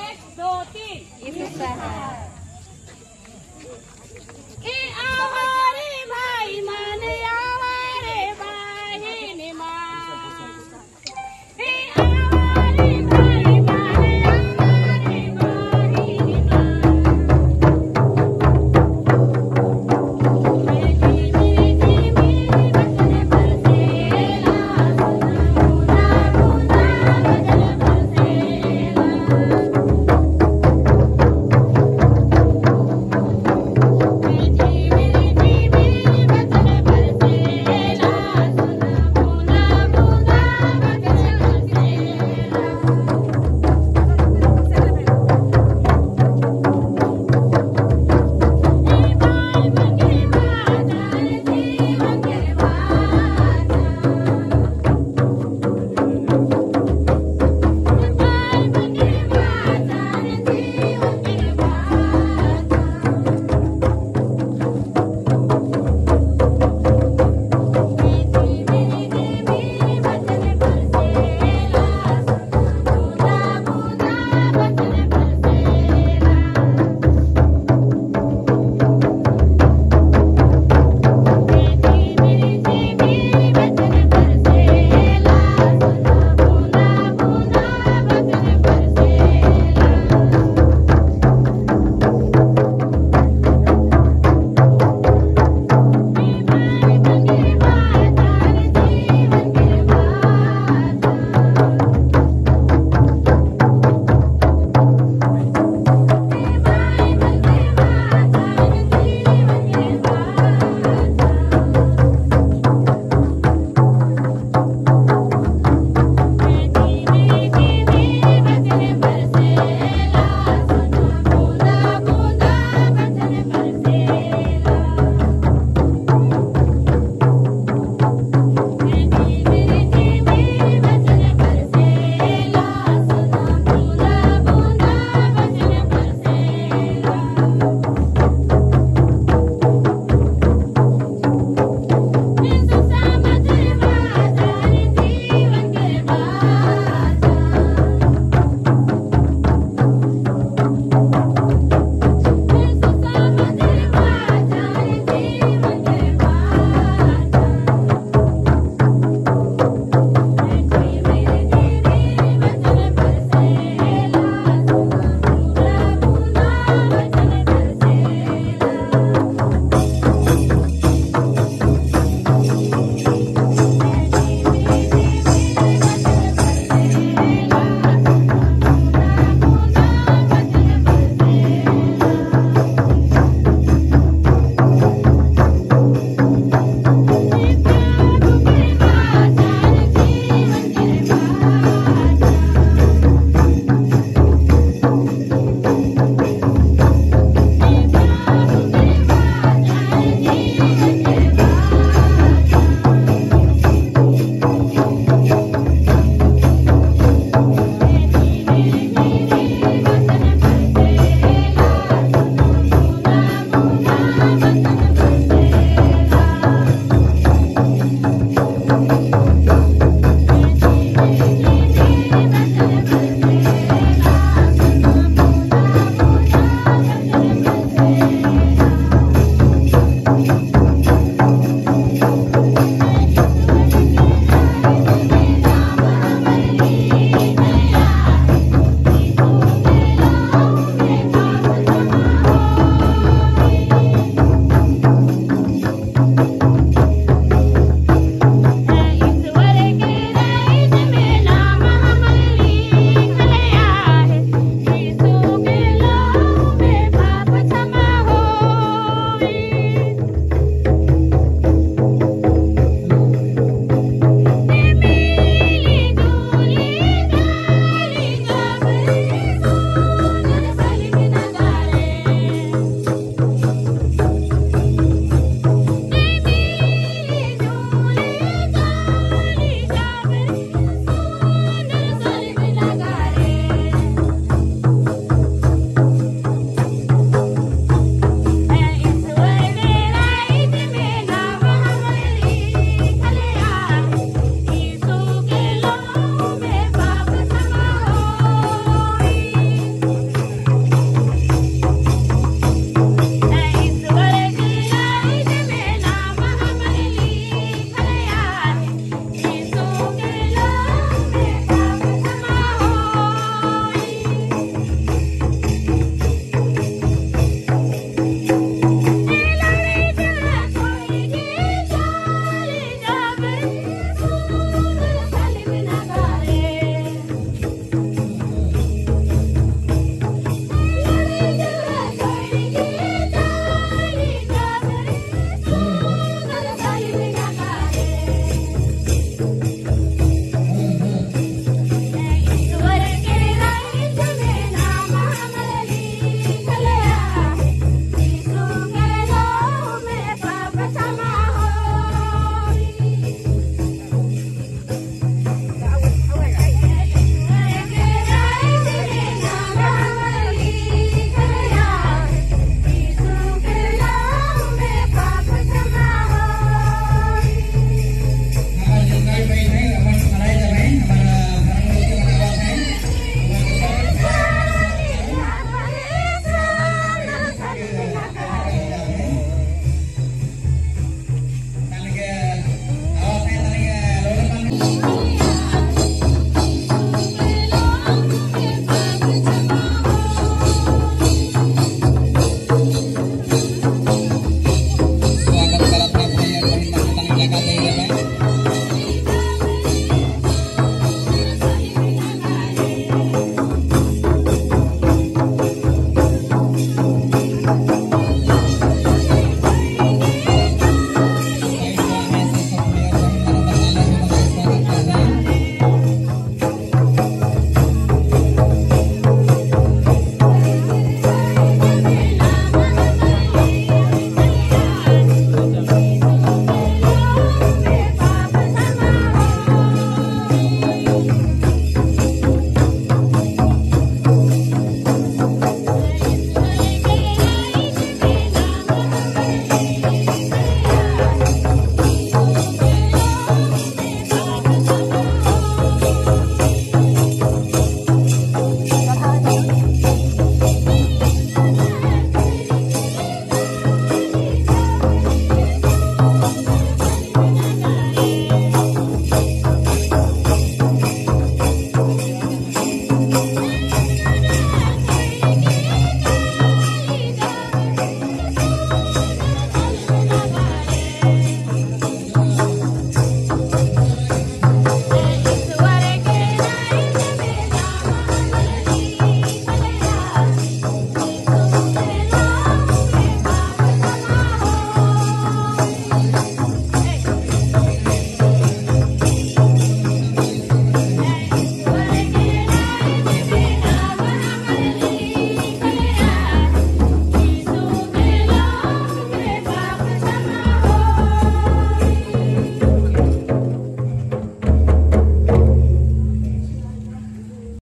एक दो तीन।